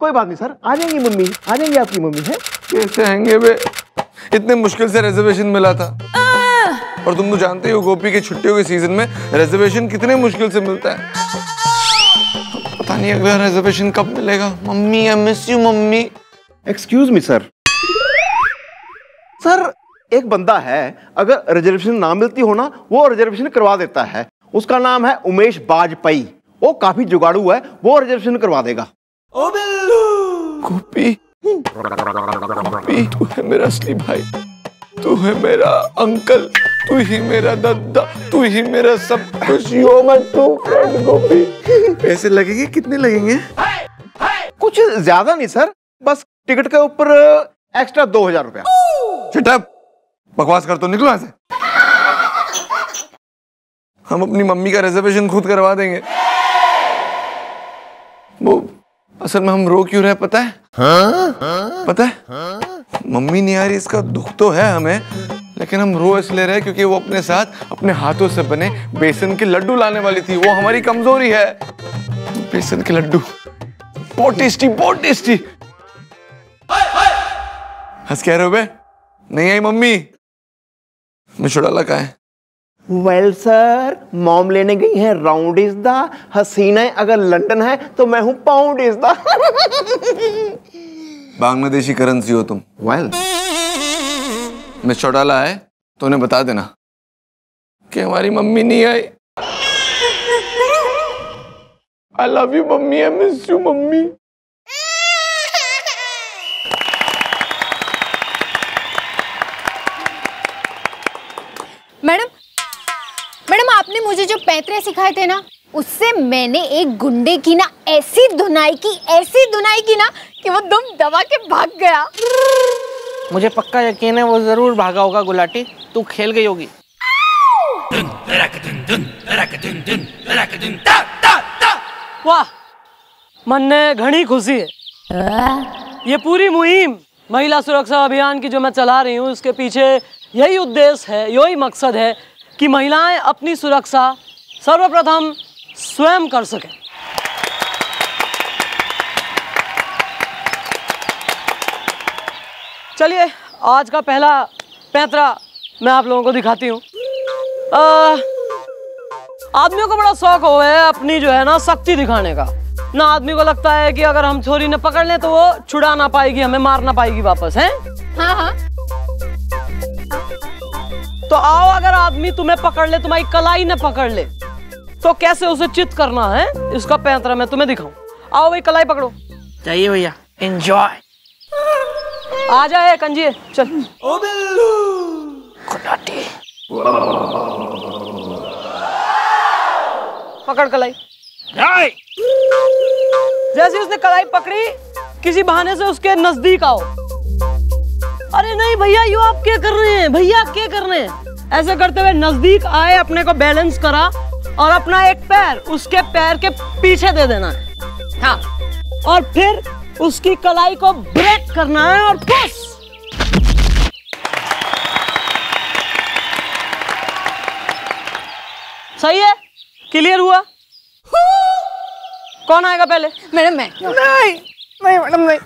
कोई बात नहीं सर। आ जाएँगी मम्मी आ जाएँगी आपकी मम्मी है? कैसे आएँगे बे इतने मुश्किल से रिजर्वेशन मिला था। और तुम तो जानते हो गोपी की छुट्टियों के सीज़न में रिजर्वेशन कितने मुश्किल से मिलता है। पता नहीं अगला रिजर्वेशन कब मिलेगा। Mummy I miss you mummy. Excuse me sir sir एक बंदा है अगर रिजर्वेशन ना मिलती हो ना वो रिजर्वेशन करवा देता है। उसका नाम है उमेश बाजपेयी। वो काफ़ी जुगाड़ू है वो रिजर्वेशन करवा देगा। गोपी। गोपी तू है मेरा असली भाई। तू है मेरा अंकल। तू ही मेरा दद्दा। तू ही मेरा सब कुछ। You my true friend Gopi. पैसे लगेंगे? कितने लगेंगे? कुछ ज़्यादा नहीं सर। बस टिकट के ऊपर एक्स्ट्रा दो हज़ार रुपया। चटप बकवास कर तो निकलो यहाँ से हम अपनी मम्मी का रिजर्वेशन खुद करवा देंगे। वो असल में हम रो क्यों रहे पता है? पता है? मम्मी नहीं आ रही, इसका दुख तो है हमें, लेकिन हम रो इसलिए रहे क्योंकि वो अपने साथ, अपने हाथों से बने बेसन के लड्डू लाने वाली थी। वो हमारी कमज़ोरी है। बेसन के लड्डू। बहुत टेस्टी बहुत टेस्टी। हंस कह रहे हो बे? नहीं आई मम्मी। मिशोडाला का है? वेल सर मॉम लेने गई है राउंड इज़ द हसीना अगर लंदन है तो मैं हूँ pound is the Bangladeshi currency हो तुम। वेल मिस चौटाला है तो उन्हें बता देना कि हमारी मम्मी नहीं आई। I love you mummy I miss you mummy madam madam आपने मुझे जो पैतरे सिखाए थे ना उससे मैंने एक गुंडे की ना ऐसी धुनाई की ऐसी धुनाई की ना कि वो दम दबा के भाग गया। मुझे पक्का यकीन है वो ज़रूर भागा होगा गुलाटी। तू खेल गई होगी। वाह मन ने घनी खुशी है। ये पूरी मुहिम महिला सुरक्षा अभियान की जो मैं चला रही हूँ उसके पीछे यही उद्देश्य है यही मकसद है कि महिलाएँ अपनी सुरक्षा सर्वप्रथम स्वयं कर सकें। चलिए, आज का पहला पैंतरा मैं आप लोगों को दिखाती हूँ। आदमियों को बड़ा शौक हो है अपनी जो है ना शक्ति दिखाने का। ना आदमी को लगता है कि अगर हम छोरी ने पकड़ लें तो वो छुड़ा ना पाएगी, हमें मार ना पाएगी वापस, है? हाँ हाँ। तो आओ अगर आदमी तुम्हें पकड़ ले तुम्हारी कलाई ने पकड़ ले तो कैसे उसे चित करना है? इसका पैंतरा मैं तुम्हें दिखाऊँ। आओ भाई कलाई पकड़ो। चाहिए भैया एंजॉय आ जाए कंजिए चल। गुलाटी। पकड़ कलाई। जैसे उसने कलाई पकड़ी किसी बहाने से उसके नज़दीक आओ। अरे नहीं भैया यू आप क्या कर रहे हैं? भैया क्या कर रहे हैं? ऐसे करते हुए नज़दीक आए अपने को बैलेंस करा और अपना एक पैर उसके पैर के पीछे दे देना है। हाँ। और फिर उसकी कलाई को ब्रेक करना है और पुश सही है? क्लियर हुआ? कौन आएगा पहले? मैडम मैं। नहीं नहीं मैडम नहीं।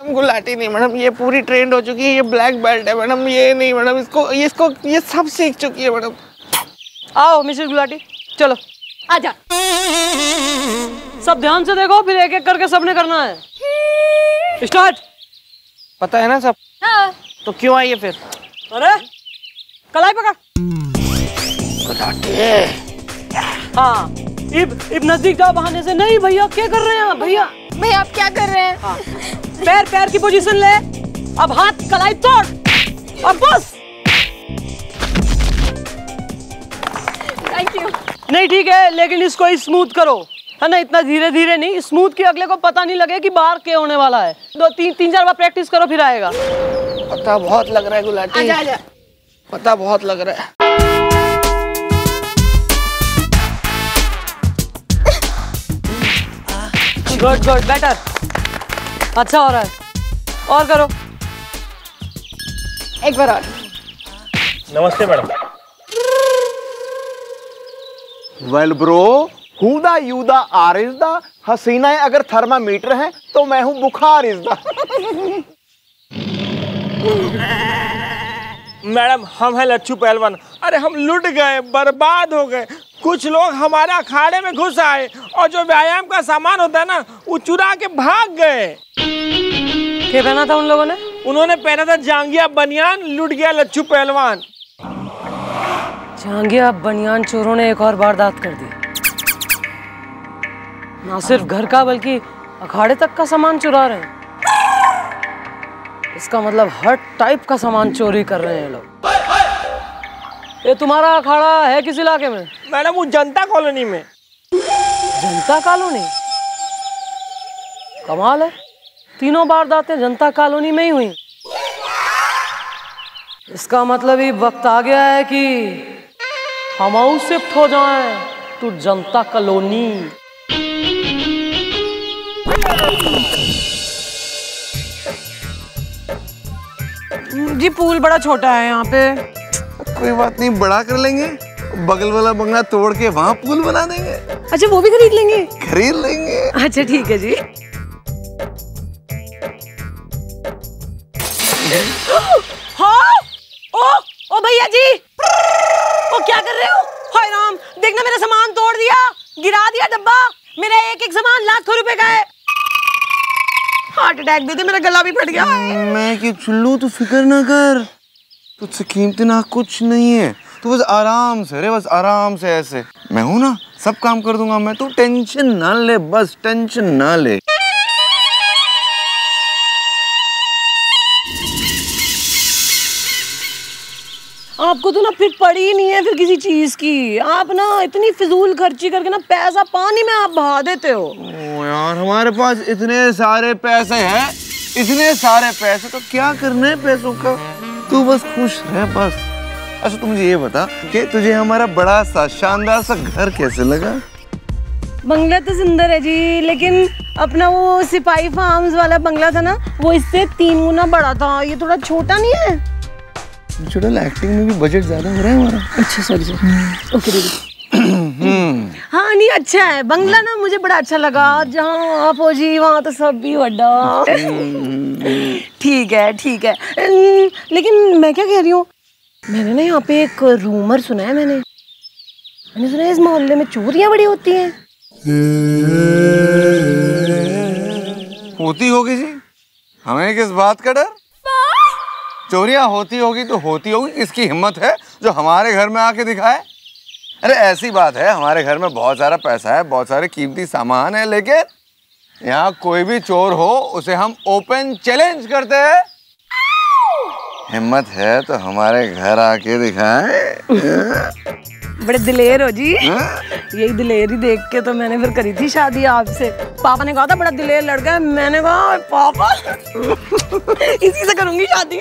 मैडम गुलाटी नहीं मैडम ये पूरी ट्रेंड हो चुकी है ये ब्लैक बेल्ट है मैडम ये नहीं मैडम इसको ये इसको ये सब सीख चुकी है मैडम। आओ मिसेस गुलाटी चलो। आजा सब ध्यान से देखो फिर एक एक करके सबने करना है। स्टार्ट। पता है ना सब? हाँ। तो क्यों आई है फिर? अरे कलाई पकड़ हाँ इब इब नज़दीक जाओ बहाने से। नहीं भैया क्या कर रहे हैं आप भैया आप क्या कर रहे हैं? हाँ। पैर पैर की पोजीशन ले। अब हाथ कलाई तोड़। और बस। थैंक यू नहीं ठीक है लेकिन इसको स्मूथ करो। है ना इतना धीरे धीरे नहीं स्मूथ की अगले को पता नहीं लगे कि बाहर क्या होने वाला है। दो तीन तीन चार बार प्रैक्टिस करो फिर आएगा। पता बहुत लग रहा है गुलाटी। आजा आजा पता बहुत लग रहा है। गुड गुड बेटर अच्छा हो रहा है। और करो। एक बार और। नमस्ते मैडम। वेल ब्रो हुदा यूदा आरिजदा हसीनाएँ अगर थर्मामीटर है तो मैं हूँ बुखार इजदा मैडम हम हैं लच्छू पहलवान। अरे हम लुट गए बर्बाद हो गए। कुछ लोग हमारे अखाड़े में घुस आए और जो व्यायाम का सामान होता है ना वो चुरा के भाग गए। क्या पहना था उन लोगों ने? उन्होंने पहना था जांगिया बनियान लुट गया लच्छू पहलवान। जांगिया बनियान चोरों ने एक और वारदात कर दी। ना सिर्फ़ घर का बल्कि अखाड़े तक का सामान चुरा रहे हैं। इसका मतलब हर टाइप का सामान चोरी कर रहे हैं ये लोग। ये तुम्हारा अखाड़ा है किस इलाके में? मैडम वो जनता कॉलोनी में। जनता कॉलोनी? कमाल है। तीनों वारदातें जनता कॉलोनी में ही हुई। इसका मतलब ये वक्त आ गया है कि हम शिफ्ट हो जाएँ to Janata colony. Ji pool बड़ा छोटा है यहाँ पे। कोई बात नहीं बड़ा कर लेंगे। बगल वाला बंगला तोड़ के वहाँ पुल बना देंगे। अच्छा वो भी खरीद लेंगे? खरीद लेंगे। अच्छा ठीक है जी। हाँ? ओ ओ भैया जी। ओ, क्या कर रहे हो? हाय राम देखना मेरा सामान तोड़ दिया, गिरा दिया डब्बा। मेरा एक एक सामान लाखों रुपए का है। हार्ट अटैक दे दे, मेरा गला भी फट गया। मैं कि चुल्लू? तू फ़िक्र ना कर। तुझसे कीमती ना कुछ नहीं है। तू बस आराम से रे बस आराम से ऐसे। मैं हूँ ना, सब काम कर दूँगा मैं। तू टेंशन ना ले, बस टेंशन ना ले। आपको तो ना फिर पड़ी ही नहीं है फिर किसी चीज़ की। आप ना इतनी फिजूल खर्ची करके ना पैसा पानी में आप बहा देते हो। ओ यार हमारे पास इतने सारे पैसे हैं इतने सारे पैसे तो क्या करना है पैसों का? तू बस खुश रह बस। अच्छा तू मुझे ये बता कि तुझे हमारा बड़ा सा शानदार सा घर कैसे लगा? बंगला तो सुंदर है जी लेकिन अपना वो सिपाही फार्म्स वाला बंगला था ना वो इससे तीन गुना बड़ा था। ये थोड़ा छोटा नहीं है? छोटा एक्टिंग में भी बजट ज़्यादा हो रहा है हमारा। अच्छा सॉरी सर ओके दीदी. हाँ नहीं अच्छा है। बंगला ना मुझे बड़ा अच्छा लगा। जहाँ आप हो जी वहाँ तो सब भी बड़ा ठीक है ठीक है। लेकिन मैं क्या कह रही हूँ? मैंने ना यहाँ पे एक रूमर सुना है मैंने। मैंने सुना है इस मोहल्ले में चोरियाँ बड़ी होती हैं। होती होगी जी। हमें किस बात का डर? चोरियाँ होती होगी तो होती होगी किसकी हिम्मत है जो हमारे घर में आके दिखाए। अरे ऐसी बात है हमारे घर में बहुत सारा पैसा है बहुत सारे कीमती सामान है लेकिन यहाँ कोई भी चोर हो उसे हम ओपन चैलेंज करते हैं। हिम्मत है तो हमारे घर आके दिखाए। बड़े दिलेर हो जी। यही दिलेरी देख के तो मैंने फिर करी थी शादी आपसे। पापा ने कहा था बड़ा दिलेर लड़का है। मैंने कहा पापा इसी से करूँगी शादी।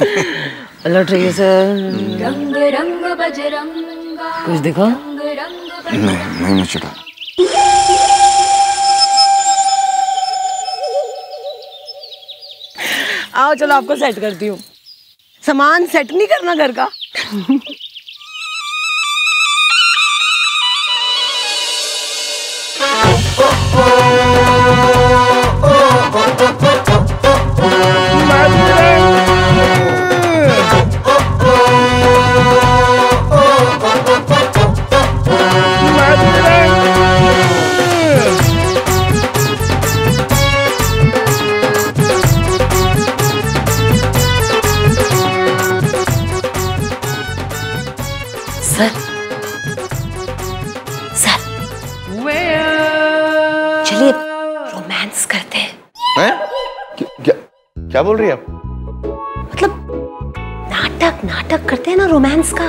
लट रही है सर रंग रंग बजरंग कुछ दिखा नहीं नहीं मुझे डर। आओ चलो आपको सेट करती हूँ सामान सेट नहीं करना घर का सर क्या बोल रही है आप? मतलब नाटक नाटक करते हैं ना रोमांस का।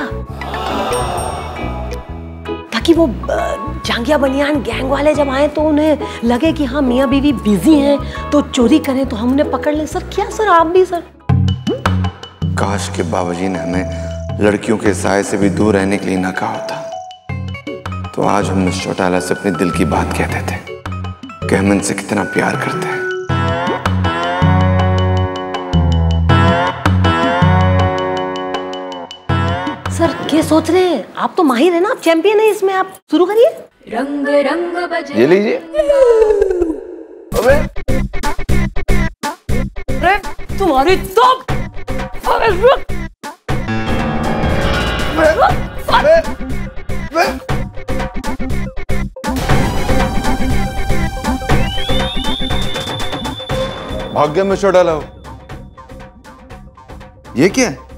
ताकि वो जांगिया बनियान गैंग वाले जब आए तो उन्हें लगे कि हाँ मियाँ बीवी बिज़ी हैं तो चोरी करें तो हम उन्हें पकड़ लें। सर क्या सर आप भी सर? काश के बाबाजी ने हमें लड़कियों के साय से भी दूर रहने के लिए ना कहा होता। तो आज हम उस चौटाला से अपने दिल की बात कहते थे कि हम इनसे कितना प्यार करते हैं। क्या सोच रहे हैं आप तो माहिर है ना आप चैंपियन है इसमें आप शुरू करिए। रंग रंग बजे ये लीजिए। अबे। अरे तुम्हारी तो अरे रुक। अबे। अबे। भाग्य में शो डाला हो। ये क्या है?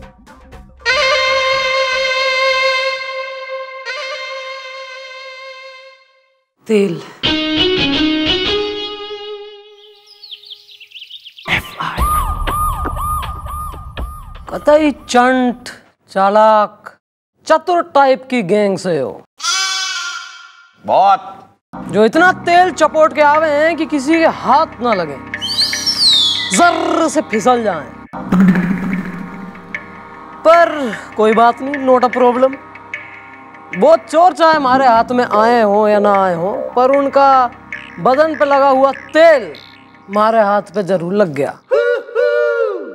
तेल। कतई चंट चालाक चतुर टाइप की गैंग से हो। बहुत। जो इतना तेल चपोट के आवे हैं कि किसी के हाथ ना लगे। जर्र से फिसल जाएँ। पर कोई बात नहीं नोट अ प्रॉब्लम वो चोर चाहे हमारे हाथ में आए हो या ना आए हो, पर उनका बदन पे लगा हुआ तेल हमारे हाथ पे ज़रूर लग गया।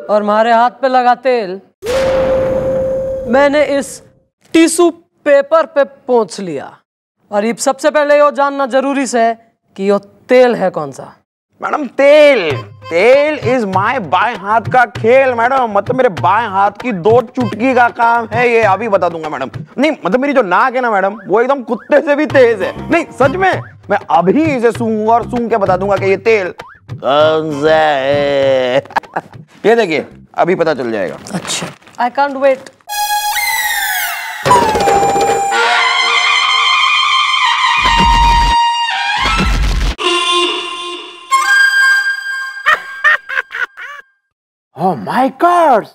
और हमारे हाथ पे लगा तेल मैंने इस टिश्यू पेपर पे पहुँच लिया। और ये सबसे पहले यो जानना ज़रूरी से कि ये तेल है कौन सा? मैडम, तेल! तेल इज़ माय बाएँ हाथ का खेल, मैडम। मतलब मेरे बाएँ हाथ की दो चुटकी का काम है ये, अभी बता दूँगा, मैडम। नहीं मतलब मेरी जो नाक है ना, मैडम, वो एकदम कुत्ते से भी तेज है। नहीं, सच में, मैं अभी इसे सूंघूँगा और सूंघ के बता दूँगा कि ये तेल कौन सा है। ये देखिए, अभी पता चल जाएगा। अच्छा। I can't wait oh my god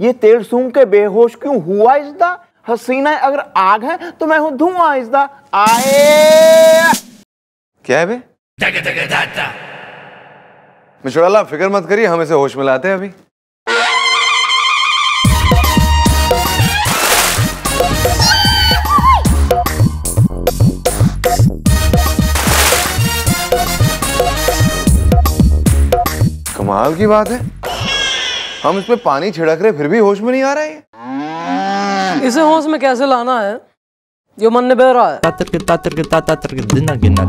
ये तेल सूंघ के बेहोश क्यों हुआ इसदा हसीना अगर आग है तो मैं हूँ धुआँ इसदा आए! क्या है बे? मिशोला फ़िक्र मत करिए, हम इसे होश में लाते हैं अभी। कमाल की बात है। हम इसमें पानी छिड़क रहे फिर भी होश में नहीं आ रहा है इसे होश में कैसे लाना है? जो मन ने बह रहा है। तातर के तातर के तातर के दिना गिना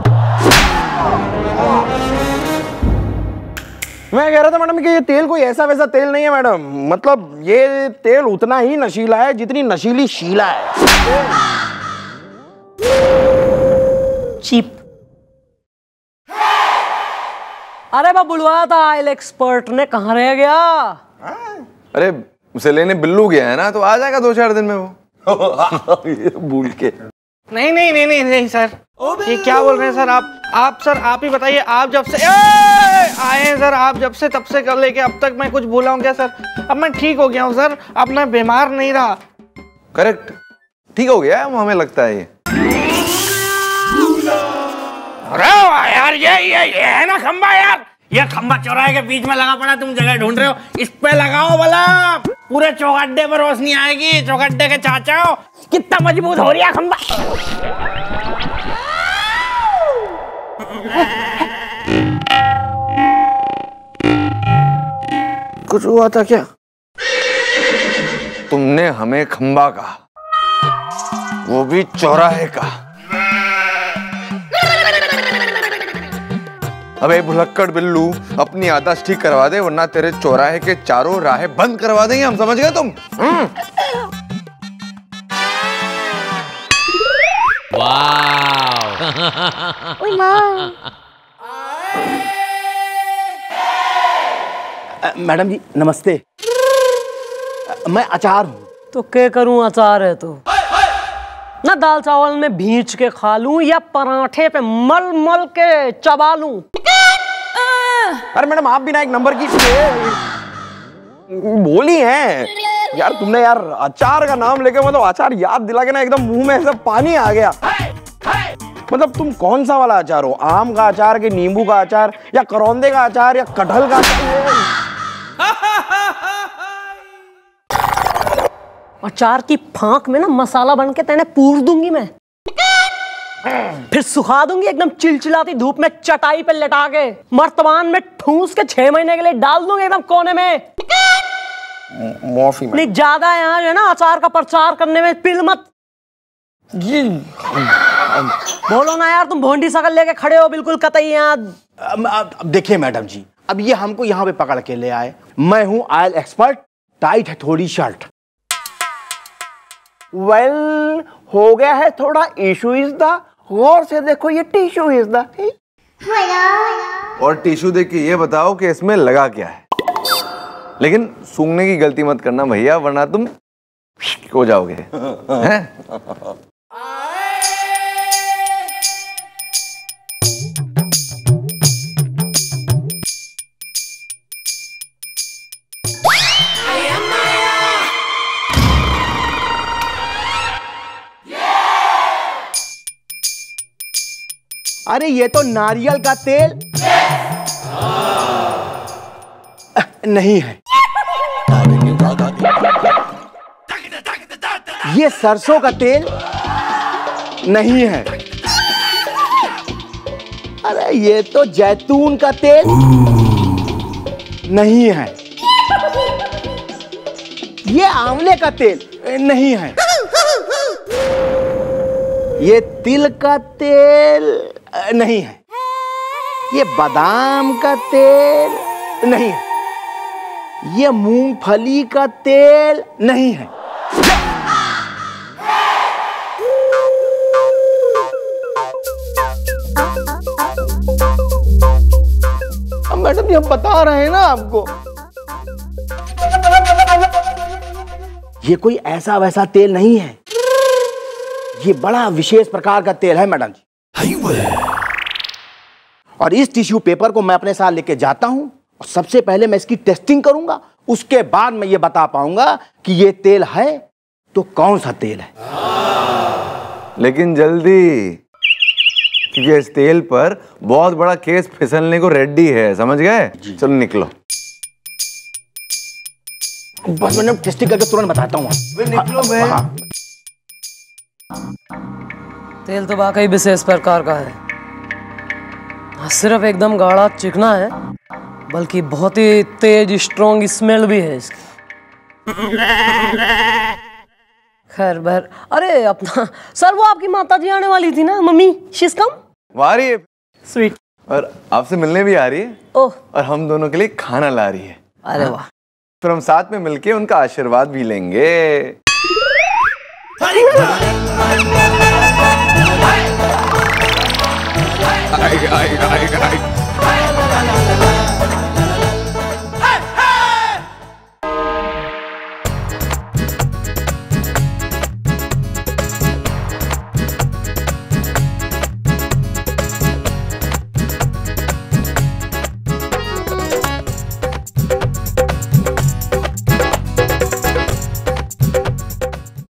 मैं कह रहा था मैडम कि ये तेल कोई ऐसा वैसा तेल नहीं है मैडम। मतलब ये तेल उतना ही नशीला है जितनी नशीली शीला है। चीप। अरे बा बुलवाया था आयल एक्सपर्ट ने। कहा रह गया? अरे उसे लेने बिल्लू गया है ना तो आ जाएगा दो चार दिन में वो। भूल के। नहीं नहीं नहीं नहीं नहीं सर। ये क्या बोल रहे हैं सर? आप आप सर आप ही बताइए आप जब से आए हैं सर आप जब से तब से कर लेके अब तक मैं कुछ भूला हूँ क्या सर? अब मैं ठीक हो गया हूँ सर। अब मैं बीमार नहीं रहा। करेक्ट। ठीक हो गया है, हमें लगता है ये। अरे यार ये ये ये है ना खंबा यार। ये खंबा चौराहे के बीच में लगा पड़ा तुम जगह ढूंढ रहे हो। इस पे लगाओ भला पूरे चौगड्डे पर रोशनी आएगी। चौगड्डे के चाचा कितना मज़बूत हो रहा खंबा। कुछ हुआ था क्या? तुमने हमें खंबा कहा वो भी चौराहे का। अबे भुलक्कड़ बिल्लू अपनी आदत ठीक करवा दे वरना तेरे चौराहे के चारों राहें बंद करवा देंगे हम समझ गए तुम? हम्म। मैडम जी नमस्ते। मैं अचार हूँ। तो क्या करूँ अचार है तो? ना दाल चावल में भींच के खा लूँ या पराठे पे मल मल के चबा लूँ? अरे मैडम, आप भी ना एक नंबर की बोली है। यार, तुमने यार अचार का नाम लेके मतलब अचार याद दिला के ना एकदम मुँह में ऐसा पानी आ गया। मतलब तुम कौन सा वाला अचार हो? आम का अचार के नींबू का अचार या करौंदे का अचार या कटहल का अचार? अचार की फांक में ना मसाला बन के तेने पूर दूँगी मैं। फिर सुखा दूँगी एकदम चिलचिलाती धूप में चटाई पे लटा के। मर्तबान में ठूस के छह महीने के लिए डाल दूँगी एकदम कोने में। माफ़ी नहीं ज़्यादा यहाँ जो है ना अचार का प्रचार करने में पिल मत। बोलो ना यार तुम भोंडी शकल लेके खड़े हो बिल्कुल कतई यहाँ। देखिए मैडम जी अब ये हमको यहाँ पे पकड़ के ले आए। मैं हूँ आयल एक्सपर्ट टाइट है थोड़ी शर्ट। वेल well, हो गया है थोड़ा इशू इज़ द गौर से देखो ये टिश्यू इज़ द और टिश्यू देख के ये बताओ कि इसमें लगा क्या है। लेकिन सूंघने की गलती मत करना भैया वरना तुम हो जाओगे। हैं? अरे ये तो नारियल का तेल। नहीं है। ये सरसों का तेल नहीं है। अरे ये तो जैतून का तेल नहीं है। ये आंवले का तेल नहीं है। ये तिल का तेल नहीं है। ये बादाम का तेल नहीं है। ये मूंगफली का तेल नहीं है। मैडम जी हम बता रहे हैं ना आपको। ये कोई ऐसा वैसा तेल नहीं है। ये बड़ा विशेष प्रकार का तेल है, मैडम जी। और इस टिश्यू पेपर को मैं अपने साथ लेके जाता हूँ और सबसे पहले मैं इसकी टेस्टिंग करूँगा। उसके बाद मैं ये बता पाऊँगा कि ये तेल है तो कौन सा तेल है। लेकिन जल्दी क्योंकि इस तेल पर बहुत बड़ा केस फिसलने को रेडी है समझ गए? चलो निकलो। बस मैंने टेस्टिंग करके तुरंत बताता हूँ। निकलो हाँ। तेल तो वाकई विशेष प्रकार का है। सिर्फ़ एकदम गाढ़ा चिकना है बल्कि बहुत ही तेज स्ट्रॉन्ग स्मेल भी है इसकी। खैर बहर अरे अपना सर वो आपकी माता जी आने वाली थी ना मम्मी शीज कम वारी है। स्वीट और आपसे मिलने भी आ रही है। ओह। और हम दोनों के लिए खाना ला रही है। अरे वाह। फिर हम साथ में मिलके उनका आशीर्वाद भी लेंगे। आएगा आएगा आएगा आएगा